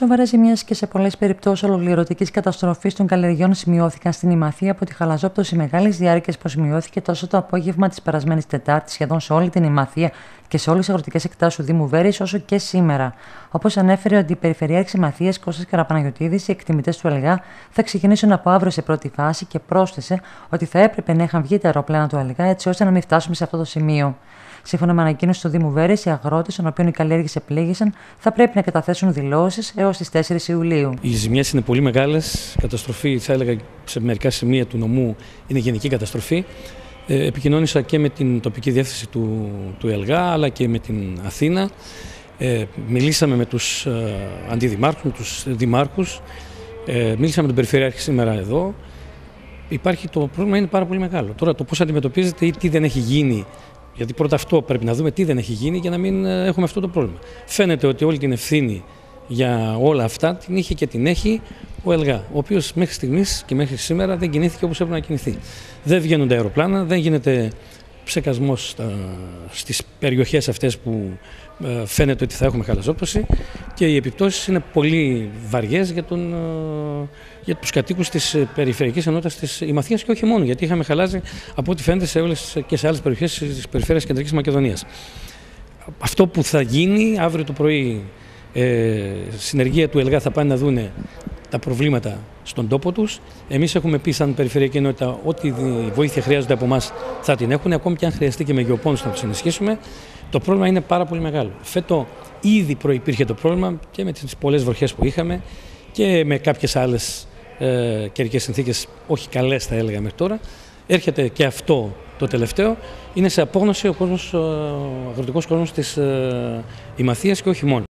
Σοβαρές ζημιέ και σε πολλές περιπτώσεις ολοκληρωτικής καταστροφής των καλλιεργιών σημειώθηκαν στην Ημαθία από τη χαλαζόπτωση μεγάλης διάρκειας που σημειώθηκε τόσο το απόγευμα της περασμένης Τετάρτης σχεδόν σε όλη την Ημαθία και σε όλες τις αγροτικές εκτάσεις του Δήμου Βέρης, όσο και σήμερα. Όπως ανέφερε ο Αντιπεριφερειάρχης Ημαθία Κώστας Καραπαναγιοτήδη, οι εκτιμητές του ΕΛΓΑ θα ξεκινήσουν από αύριο σε πρώτη φάση και πρόσθεσε ότι θα έπρεπε να είχαν βγει τα αεροπλάνα του ΕΛΓΑ έτσι ώστε να μην φτάσουμε σε αυτό το σημείο. Σύμφωνα με ανακοίνωση του Δήμου Βέρε, οι αγρότες, των οποίων οι καλλιέργειες επλήγησαν, θα πρέπει να καταθέσουν δηλώσεις έως τις 4 Ιουλίου. Οι ζημιές είναι πολύ μεγάλες. Καταστροφή, θα έλεγα, σε μερικά σημεία του νομού είναι γενική καταστροφή. Ε, επικοινώνησα και με την τοπική διεύθυνση του, του ΕΛΓΑ αλλά και με την Αθήνα. Ε, μιλήσαμε με τους ε, αντιδημάρχους, με τους δημάρχους. Ε, μίλησα με τον Περιφερειάρχη σήμερα εδώ. Υπάρχει το πρόβλημα είναι πάρα πολύ μεγάλο. Τώρα το πώς αντιμετωπίζεται ή τι δεν έχει γίνει γιατί πρώτα αυτό πρέπει να δούμε τι δεν έχει γίνει για να μην ε, έχουμε αυτό το πρόβλημα. Φαίνεται ότι όλη την ευθύνη για όλα αυτά την είχε και την έχει ο ΕΛΓΑ, ο οποίος μέχρι στιγμής και μέχρι σήμερα δεν κινήθηκε όπως έπρεπε να κινηθεί. Δεν βγαίνουν αεροπλάνα, δεν γίνεται ψεκασμός στις περιοχές αυτές που ε, φαίνεται ότι θα έχουμε χαλαζόπτωση και οι επιπτώσεις είναι πολύ βαριές για, τον, ε, για τους κατοίκους της περιφερειακής ενότητας της Ημαθίας και όχι μόνο, γιατί είχαμε χαλάσει από ό,τι φαίνεται σε όλες και σε άλλες περιοχές της περιφέρειας Κεντρικής Μακεδονίας. Αυτό που θα γίνει αύριο το πρωί, ε, συνεργεία του ΕΛΓΑ θα πάνε να δούνε τα προβλήματα στον τόπο τους. Εμείς έχουμε πει, σαν Περιφερειακή Ενότητα, ότι βοήθεια χρειάζονται από εμάς θα την έχουν, ακόμη και αν χρειαστεί και με γεωπόνους να τους ενισχύσουμε. Το πρόβλημα είναι πάρα πολύ μεγάλο. Φέτο ήδη προπήρχε το πρόβλημα και με τις πολλές βροχές που είχαμε και με κάποιες άλλες ε, καιρικές συνθήκες, όχι καλές θα έλεγα μέχρι τώρα. Έρχεται και αυτό το τελευταίο. Είναι σε απόγνωση ο, κόσμος, ο αγροτικός κόσμος της ε, Ημαθίας και όχι μόνο.